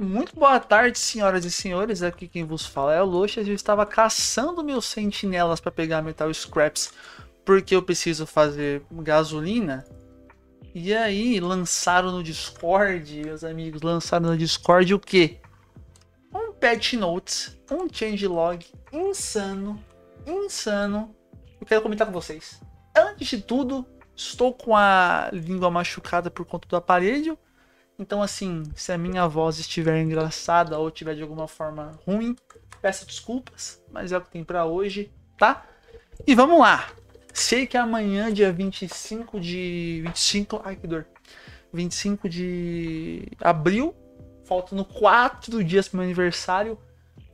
Muito boa tarde, senhoras e senhores. Aqui quem vos fala é o Loxas. Eu estava caçando meus sentinelas para pegar metal scraps porque eu preciso fazer gasolina. E aí lançaram no Discord, meus amigos, lançaram no Discord o que? Um patch notes, um changelog insano, insano. Eu quero comentar com vocês. Antes de tudo, estou com a língua machucada por conta do aparelho então, assim, se a minha voz estiver engraçada ou tiver de alguma forma ruim, peço desculpas, mas é o que tem para hoje, tá? E vamos lá. Sei que amanhã, dia 25 de. 25. Ai, que dor. 25 de abril, faltando 4 dias pro meu aniversário,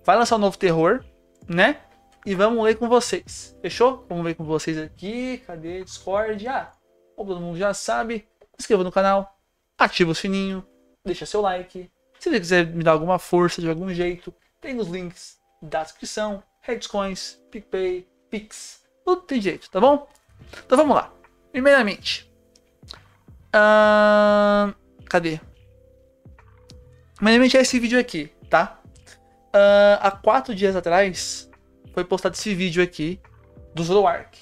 vai lançar um novo terror, né? E vamos ler com vocês. Fechou? Vamos ver com vocês aqui. Cadê Discord? Ah, todo mundo já sabe. Inscreva no canal, ativa o sininho, deixa seu like. Se você quiser me dar alguma força de algum jeito, tem os links da descrição, Redcoins, PicPay, Pix, tudo tem jeito, tá bom? Então vamos lá. Primeiramente, uh, cadê? Primeiramente é esse vídeo aqui, tá? Uh, há quatro dias atrás foi postado esse vídeo aqui do Zoroark,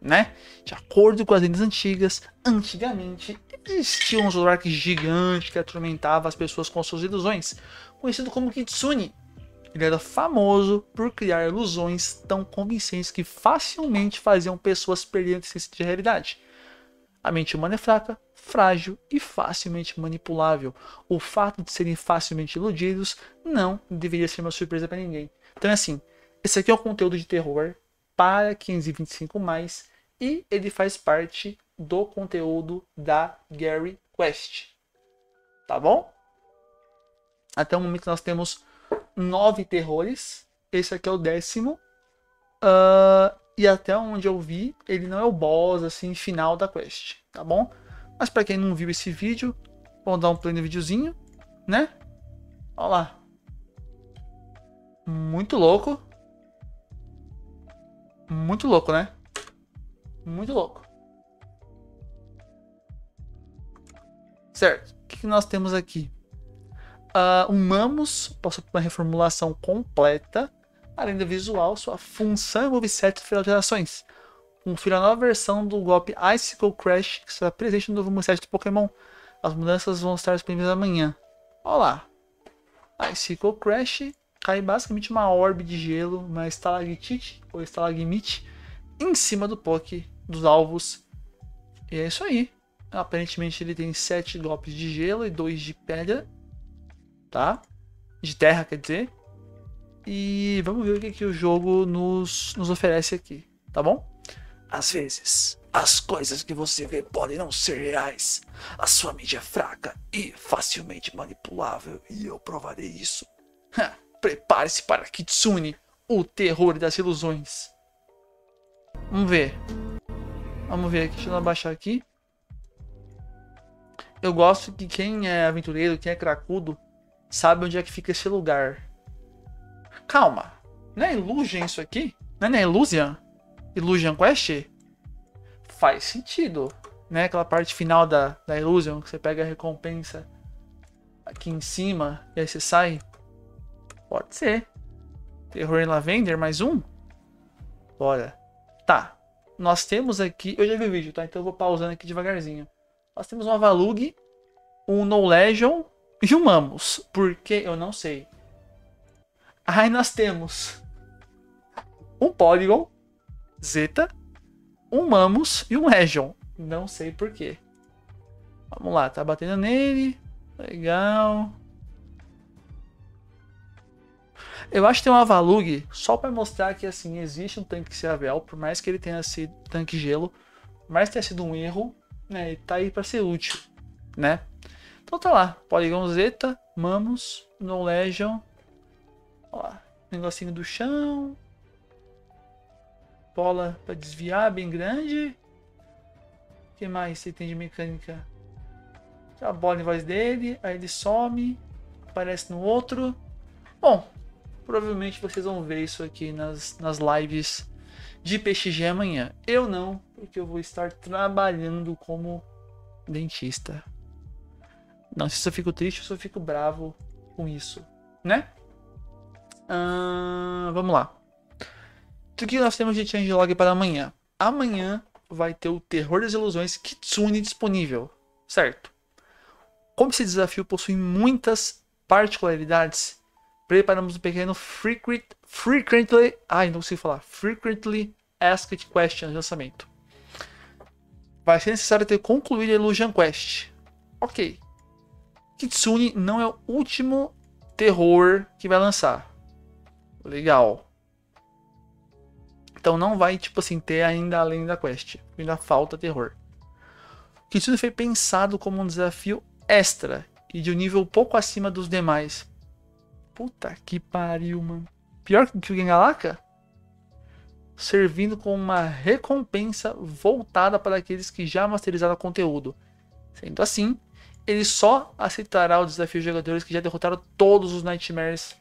né? De acordo com as lendas antigas, antigamente existia um Zoroark gigante que atormentava as pessoas com suas ilusões, conhecido como Kitsune. Ele era famoso por criar ilusões tão convincentes que facilmente faziam pessoas perderem a senso de realidade. A mente humana é fraca, frágil e facilmente manipulável. O fato de serem facilmente iludidos não deveria ser uma surpresa para ninguém. Então é assim, esse aqui é um conteúdo de terror para 1525 mais e ele faz parte do conteúdo da Gary Quest. Tá bom? Até o momento nós temos nove terrores. Esse aqui é o décimo. Uh, e até onde eu vi, ele não é o boss assim final da quest, tá bom? Mas para quem não viu esse vídeo, vamos dar um play no videozinho, né? Olha lá. Muito louco. Muito louco, né? Muito louco. Certo. O que nós temos aqui? Uh, o Mamos passou por uma reformulação completa, além do visual, sua função e moveset de alterações. Confira a nova versão do golpe Icicle Crash, que será presente no novo moveset do Pokémon. As mudanças vão estar disponíveis amanhã. Olha lá. Icicle Crash cai basicamente uma orbe de gelo, uma estalactite ou estalagmite em cima do Poké dos alvos. E é isso aí. Aparentemente ele tem 7 golpes de gelo e 2 de pedra. Tá? De terra, quer dizer. E vamos ver o que, que o jogo nos, nos oferece aqui, tá bom? Às vezes, as coisas que você vê podem não ser reais. A sua mente é fraca e facilmente manipulável, e eu provarei isso. Prepare-se para Kitsune, o terror das ilusões. Vamos ver. Vamos ver aqui, deixa eu abaixar aqui eu gosto que quem é aventureiro, quem é cracudo, sabe onde é que fica esse lugar. Calma, não é Illusion isso aqui? Não é Illusion? Illusion Quest? Faz sentido, né? Aquela parte final da, da que você pega a recompensa aqui em cima e aí você sai. Pode ser. Terror em Lavender, mais um? Bora. Tá. Nós temos aqui. Eu já vi o vídeo, tá? Então eu vou pausando aqui devagarzinho. Nós temos um Avalug, um No Legion e um Mamos. Por que? Eu não sei. Aí nós temos um Polygon, Zeta, um Mamos e um Legion. Não sei por quê. Vamos lá, tá batendo nele. Legal. Eu acho que tem um Avalug só para mostrar que assim existe um tanque Ceravel, por mais que ele tenha sido tanque gelo, por mais que tenha sido um erro, né? E tá aí para ser útil, né? Então tá lá, Polygon Zeta, Mamos, No Legion. Ó, negocinho do chão. Bola para desviar, bem grande. O que mais você tem de mecânica? A bola em voz dele, aí ele some, aparece no outro. Bom, provavelmente vocês vão ver isso aqui nas, nas lives de PXG amanhã. Eu não, porque eu vou estar trabalhando como dentista. Não sei se eu fico triste ou se eu fico bravo com isso, né? Vamos lá. O que nós temos de changelog para amanhã? Amanhã vai ter o Terror das Ilusões Kitsune disponível, certo? Como esse desafio possui muitas particularidades, preparamos um pequeno frequent, frequently, ai, não sei falar, frequently asked questions lançamento. Vai ser necessário ter concluído a Illusion Quest. Ok. Kitsune não é o último terror que vai lançar. Legal. Então não vai, tipo assim, ter ainda além da quest. Ainda falta terror. Kitsune foi pensado como um desafio extra e de um nível pouco acima dos demais. Puta que pariu, mano. Pior que o Gengalaka? Servindo como uma recompensa voltada para aqueles que já masterizaram o conteúdo. Sendo assim, ele só aceitará o desafio de jogadores que já derrotaram todos os Nightmares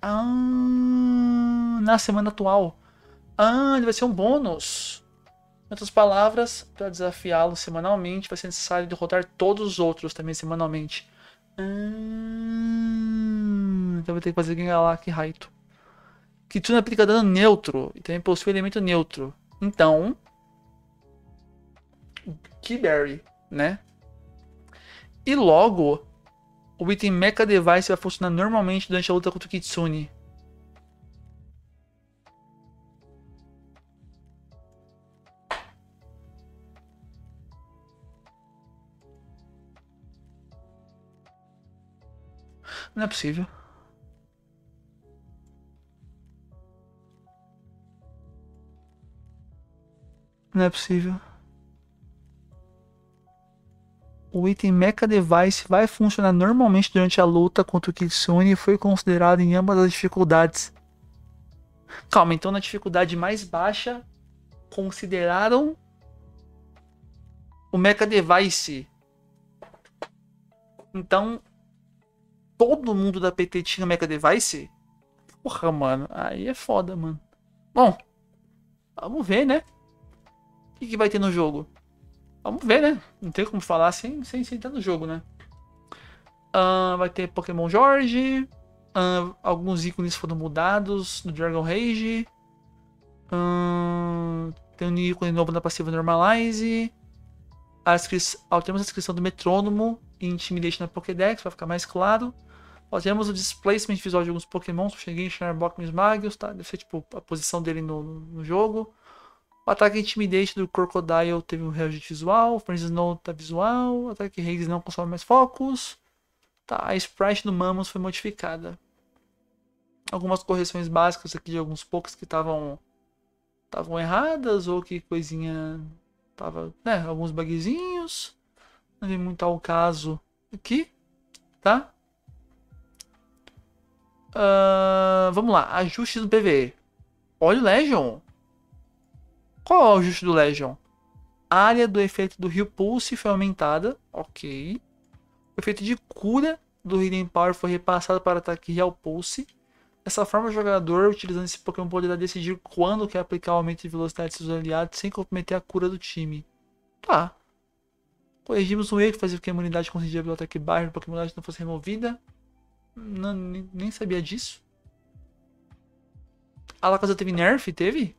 ah, na semana atual. Ah, ele vai ser um bônus. Em outras palavras, para desafiá-lo semanalmente, vai ser necessário derrotar todos os outros também semanalmente. Ah, então vai ter que fazer Gengalak Raito. Kitsune aplica dano neutro e também possui elemento neutro. Então, Keyberry, né? E logo, o item Mecha Device vai funcionar normalmente durante a luta contra o Kitsune. Não é possível. Não é possível. O item Mecha Device vai funcionar normalmente durante a luta contra o Kitsune e foi considerado em ambas as dificuldades. Calma, então na dificuldade mais baixa consideraram o Mecha Device. Então todo mundo da PT tinha Mecha Device? Porra, mano. Aí é foda, mano. Bom, vamos ver, né? Que, que vai ter no jogo? Vamos ver, né? Não tem como falar sem, sem, sem estar no jogo, né? Uh, vai ter Pokémon Jorge. Uh, alguns ícones foram mudados no Dragon Rage. Uh, tem um ícone novo na passiva Normalize. A alteramos a descrição do metrônomo e Intimidation na Pokédex para ficar mais claro. Nós temos o displacement visual de alguns Pokémon. Cheguei em Charbok Magios, tá? Deve ser tipo a posição dele no, no jogo. O ataque Intimidate do Crocodile teve um reajuste visual. O Frenzy Snow tá visual. O ataque Haze não consome mais focos. Tá, a sprite do Mammoth foi modificada. Algumas correções básicas aqui de alguns poucos que estavam estavam erradas ou que coisinha tava, né, alguns bugzinhos. Não vem muito ao caso aqui, tá? Uh, vamos lá, ajuste do PVE. Olha o Legion. Qual é o ajuste do Legion? A área do efeito do Rio Pulse foi aumentada. Ok. O efeito de cura do Hidden Power foi repassado para ataque Real Pulse. Dessa forma, o jogador, utilizando esse Pokémon, poderá decidir quando quer aplicar o aumento de velocidade de seus aliados sem comprometer a cura do time. Tá. Corrigimos um erro que fazia com que a imunidade concedida pelo ataque baixo do Pokémon não fosse removida. Não, nem sabia disso. A Lacazette teve nerf? Teve?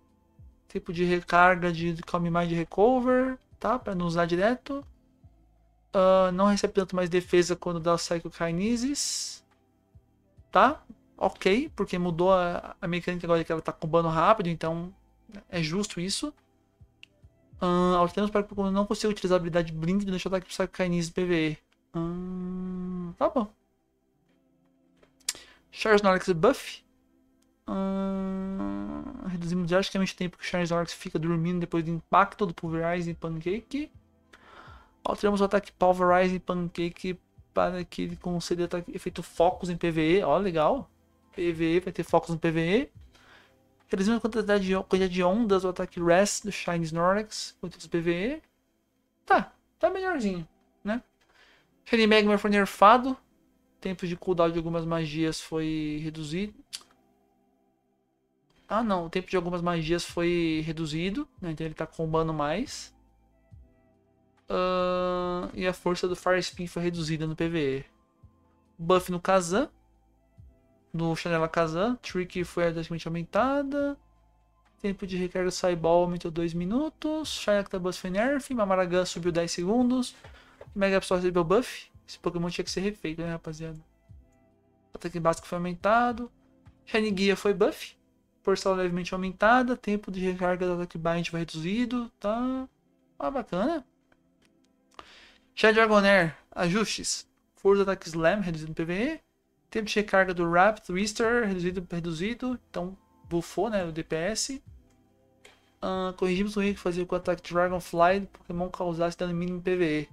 Tipo de recarga de Calm Mind Recover, tá? Pra não usar direto. Uh, não recebe tanto mais defesa quando dá o Psycho Kinesis. Tá? Ok, porque mudou a, a mecânica agora que ela tá combando rápido, então é justo isso. Uh, alteramos para que não consiga utilizar a habilidade Blink deixa o ataque Psycho Kinesis PVE. Uh, tá bom. Charles Norix buff. Reduzimos drasticamente o tempo que o Charles Norix fica dormindo depois do impacto do Pulverize e Pancake. Alteramos o ataque Pulverize e Pancake para que ele conceda efeito focos em PVE. Ó, legal. PVE vai ter focos no PVE. Reduzimos a quantidade de, quantidade de ondas do ataque Rest do Shine Snorlax contra os PVE. Tá, tá melhorzinho, né? Shiny Magmar foi nerfado tempo de cooldown de algumas magias foi reduzido. Ah, não. O tempo de algumas magias foi reduzido. Né? Então ele tá combando mais. Uh, e a força do Fire Spin foi reduzida no PVE. Buff no Kazan. no Chanela Kazan. Trick foi drasticamente aumentada. Tempo de recarga do Cyball aumentou 2 minutos. Shine Octobus foi nerf. Mamaragan subiu 10 segundos. Mega Absol recebeu buff. Esse Pokémon tinha que ser refeito, né, rapaziada? Ataque básico foi aumentado. Shiny Guia foi buff. Porção levemente aumentada. Tempo de recarga do ataque bind foi reduzido. Tá. Ah, bacana. Shiny Dragonair. Ajustes. Força ataque Slam reduzido PVE. Tempo de recarga do Rap Twister reduzido, reduzido. Então, buffou, né? O DPS. Uh, corrigimos o erro que fazia com o ataque Dragonfly. Pokémon causasse dano mínimo PVE.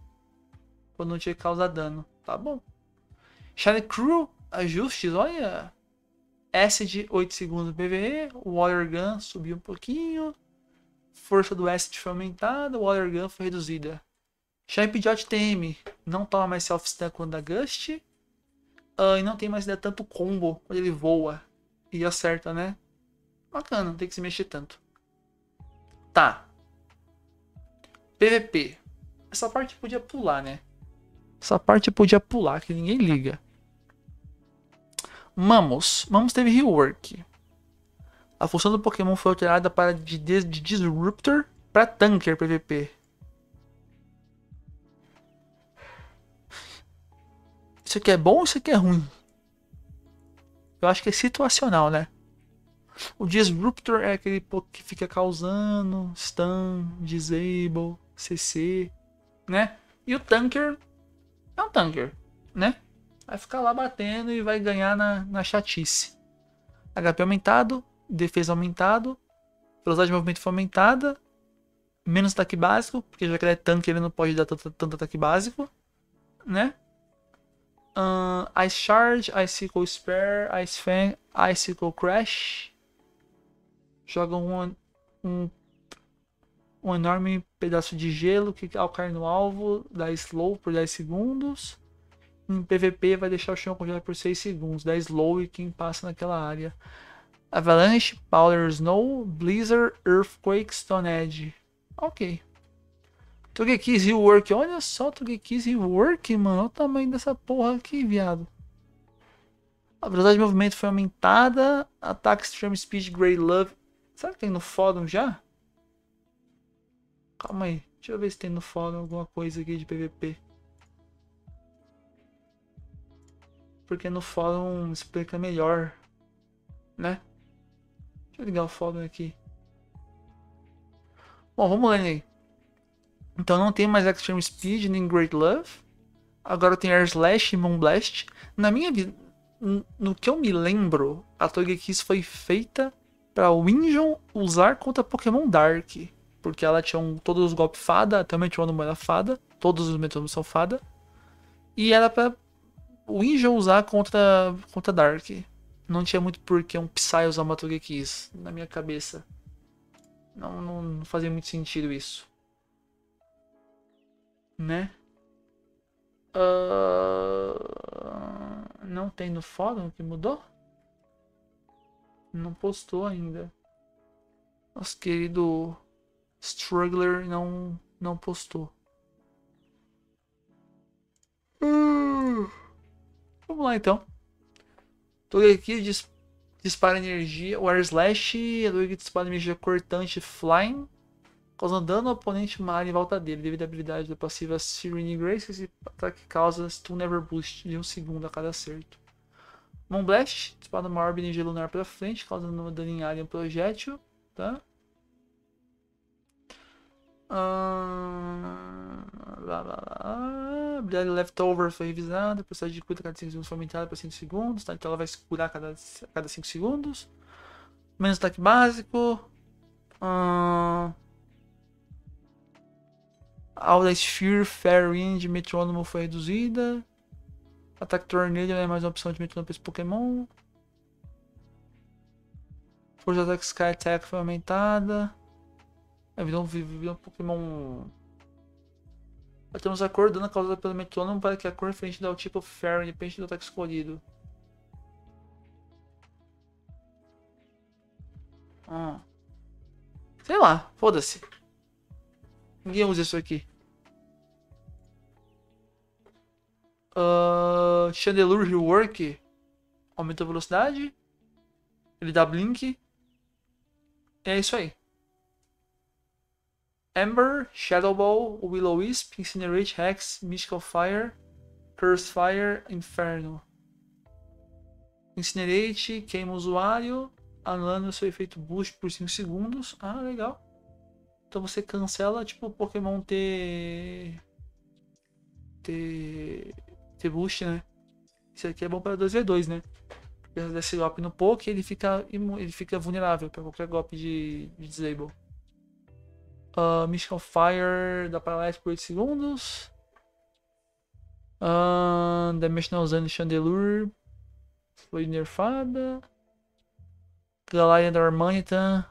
Quando não tinha que causar dano. Tá bom. Shiny Crew. Ajustes, olha. Acid 8 segundos PVE. Water Gun subiu um pouquinho. Força do Acid foi aumentada. Water Gun foi reduzida. Shine Pidgeot TM. Não toma mais self-stun quando dá Gust. Uh, e não tem mais né, tanto combo quando ele voa. E acerta, né? Bacana, não tem que se mexer tanto. Tá. PVP. Essa parte podia pular, né? Essa parte podia pular, que ninguém liga. Mamos. Mamos teve rework. A função do Pokémon foi alterada para de, de Disruptor para Tanker PVP. Isso aqui é bom ou isso aqui é ruim? Eu acho que é situacional, né? O Disruptor é aquele que fica causando stun, disable, CC, né? E o Tanker é um Tanker, né? Vai ficar lá batendo e vai ganhar na, na chatice. HP aumentado, defesa aumentado, velocidade de movimento foi aumentada, menos ataque básico, porque já que ele é tanque ele não pode dar tanto, tanto ataque básico, né? Uh, Ice Charge, Icicle Spare, Ice Fang, Icicle Crash. Joga um, um, um enorme pedaço de gelo que ao cair no alvo dá slow por 10 segundos. PVP vai deixar o chão congelado por 6 segundos, dá slow e quem passa naquela área. Avalanche, Powder Snow, Blizzard, Earthquake, Stone Edge. Ok. Togekiss Rework, olha só Togekiss Rework, mano. Olha o tamanho dessa porra aqui, viado. A velocidade de movimento foi aumentada. Ataque Extreme Speed Grey Love. Será que tem no fórum já? Calma aí. Deixa eu ver se tem no fórum alguma coisa aqui de PVP. Porque no fórum explica melhor, né? Deixa eu ligar o fórum aqui. Bom, vamos lá, aí. Então não tem mais Extreme Speed nem Great Love. Agora tem Air Slash e Moonblast. Na minha vida, no que eu me lembro, a Togekiss foi feita para o Winjon usar contra Pokémon Dark. Porque ela tinha um, todos os golpes fada, até o Metronomo era fada, todos os Metronomos são fada. E era para o Inja usar contra, contra Dark. Não tinha muito porquê um Psy usar uma Togekiss na minha cabeça. Não, não, não fazia muito sentido isso. Né? Uh, não tem no fórum que mudou? Não postou ainda. Nosso querido Struggler não, não postou. Uh. Vamos lá então. aqui dis dispara energia. O Air Slash aqui dispara energia cortante Flying. Causando dano ao oponente área em volta dele. Devido à habilidade da passiva Serene Grace, esse ataque causa Stun Never Boost de um segundo a cada acerto. Moonblast, dispara uma orbe energia lunar para frente, causando dano em área um projétil. Tá? Ah, blá, blá, blá. Leftover foi revisada. Processo de cura a cada 5 segundos foi aumentada para 5 segundos. Tá? Então ela vai se curar a cada, cada 5 segundos. Menos ataque básico. Ah, Aura Sphere Fair Wind Metrônomo foi reduzida. Ataque Tornado é mais uma opção de metrônomo para esse Pokémon. Força Ataque Sky Attack foi aumentada. É, virou, virou um Pokémon. Temos a cor dano causada pelo metrônomo para que a cor frente dá o tipo Fair, independente do ataque escolhido. Ah. Sei lá, foda-se. Ninguém usa isso aqui. Uh, Chandelure Rework. aumenta a velocidade. Ele dá blink. É isso aí. Ember, Shadow Ball, Willow Wisp, Incinerate, Hex, Mystical Fire, Curse Fire, Inferno. Incinerate, queima o usuário, anula seu efeito boost por 5 segundos. Ah, legal. Então você cancela, tipo, o Pokémon ter. ter. ter boost, né? Isso aqui é bom para 2v2, né? Porque desse golpe no Poké, ele fica, ele fica vulnerável para qualquer golpe de, de disable. Uh, Mystical Fire dá para por 8 segundos. Uh, Dimensional Zone Chandelure foi nerfada. Galarian da Armanita.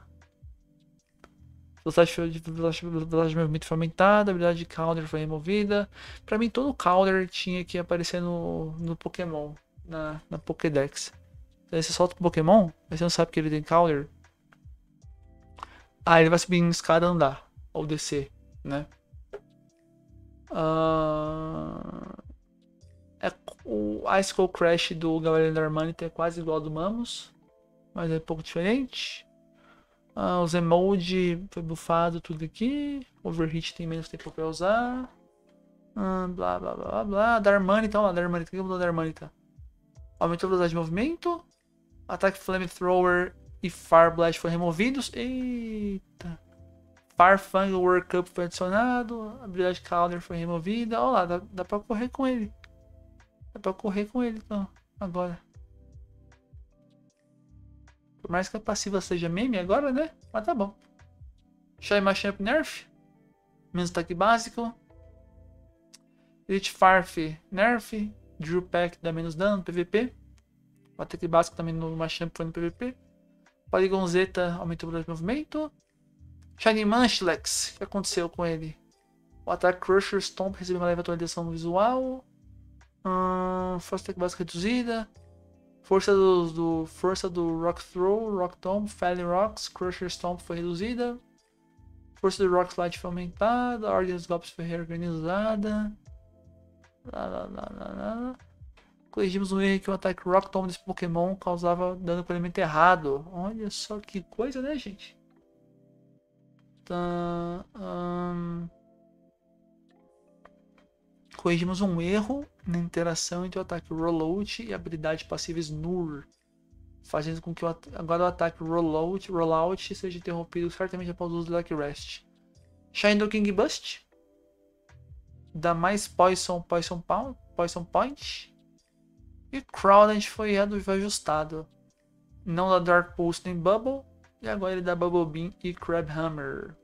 Velocidade de, movimento foi aumentada. Habilidade de counter foi removida. Pra mim, todo counter tinha que aparecer no, no Pokémon. Na, na Pokédex. Aí você solta o Pokémon, mas você não sabe que ele tem counter. Ah, ele vai subir em escada andar. Ou descer, né? Uh... É, o Ice Cold Crash do Galarian Armanita é quase igual ao do Mamos. Mas é um pouco diferente. Uh, os emoji foi bufado tudo aqui. Overheat tem menos tempo pra usar. Uh, blá blá blá blá. Darmanita, olha lá, Darmanita. O que mudou da Darmanita? Aumentou a velocidade de movimento. Ataque Flamethrower e Fire Blast foram removidos. Eita. Farfang World Cup foi adicionado. A habilidade Counter foi removida. Olha lá, dá, dá pra correr com ele. Dá pra correr com ele então, agora. Por mais que a passiva seja meme agora, né? Mas tá bom. Shy Machamp Nerf. Menos ataque básico. Elite Farf Nerf. Drew Pack dá menos dano no PVP. O ataque básico também no Machamp foi no PVP. Polygon Zeta aumentou o movimento. Shiny Munchlax, o que aconteceu com ele? O ataque Crusher Stomp recebeu uma leve atualização visual. Hum, força ataque básica reduzida. Força do, do, força do Rock Throw, Rock Tomb, Falling Rocks, Crusher Stomp foi reduzida. Força do Rock Slide foi aumentada. A ordem dos golpes foi reorganizada. Lá, lá, lá, lá, lá. Corrigimos um erro que o ataque Rock Tomb desse Pokémon causava dano o elemento errado. Olha só que coisa, né, gente? Tá, um... Corrigimos um erro na interação entre o ataque Rollout e a habilidade passiva Snur, fazendo com que o agora o ataque Rollout, rollout seja interrompido certamente após o uso do Lucky Rest. Shindo King Bust dá mais Poison, Poison, Pound, Poison Point e Crowded foi ajustado. Não dá Dark Pulse nem Bubble. E agora ele dá Bubble Beam e Crab Hammer.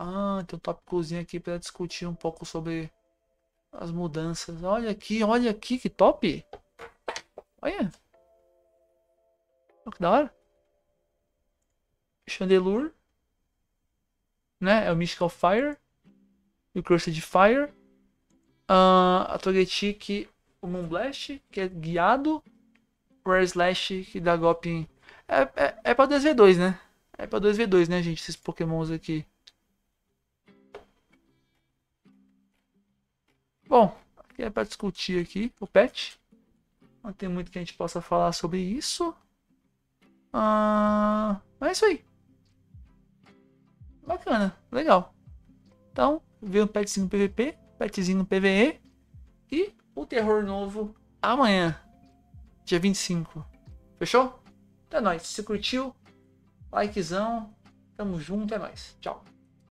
Ah, tem um tópicozinho aqui para discutir um pouco sobre as mudanças. Olha aqui, olha aqui, que top! Olha! Olha que da hora! Chandelure. Né? É o Mystical Fire. E o Cursed Fire. Uh, a Togetic, o Moonblast, que é guiado. O Slash, que dá golpe em... É, é, é pra 2v2, né? É pra 2v2, né, gente? Esses pokémons aqui. Bom, aqui é pra discutir aqui o pet. Não tem muito que a gente possa falar sobre isso. Ah, mas é isso aí. Bacana, legal. Então, veio um petzinho no PVP petzinho no PVE e o terror novo amanhã, dia 25. Fechou? É nóis. Se curtiu, likezão. Tamo junto, é nóis. Tchau.